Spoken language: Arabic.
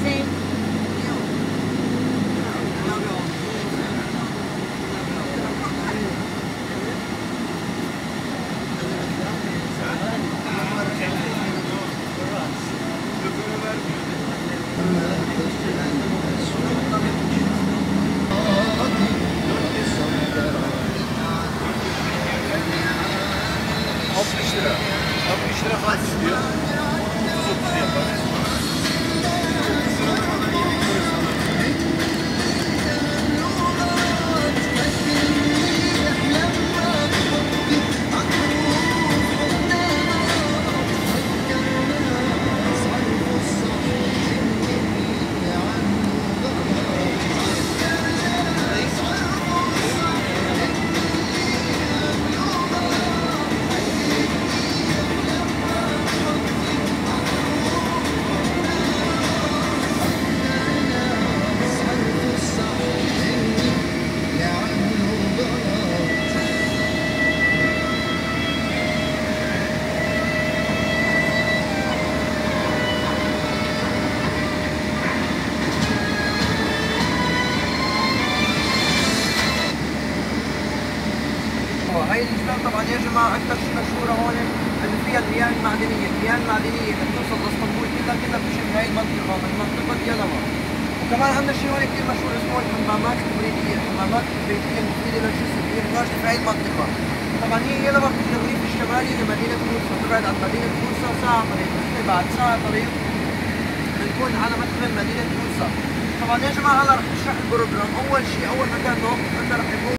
Jose. lira. 60 lira kaç istiyor? هاي الجبال طبعا يا جماعة أكثر شيء مشهوره هون انه فيها المياه المعدنية، المياه المعدنية بتوصل لإسطنبول كلها كلها بتشم هاي المنطقة من منطقة يلما. وكمان عندنا شيء هون كثير مشهور اسمه الحمامات الكويتيه، الحمامات الكويتيه المفيدة للجسم هي ناشئه في هاي المنطقة. طبعا هي يلما في الريف الشمالي لمدينة بورصة، تبعد عن مدينة بورصة ساعة طريق، بعد ساعة طريق بنكون على مدخل مدينة بورصة. طبعا يا جماعة هلا رح نشرح البروجرام، أول شيء أول مكان نوقف عندنا رح يكون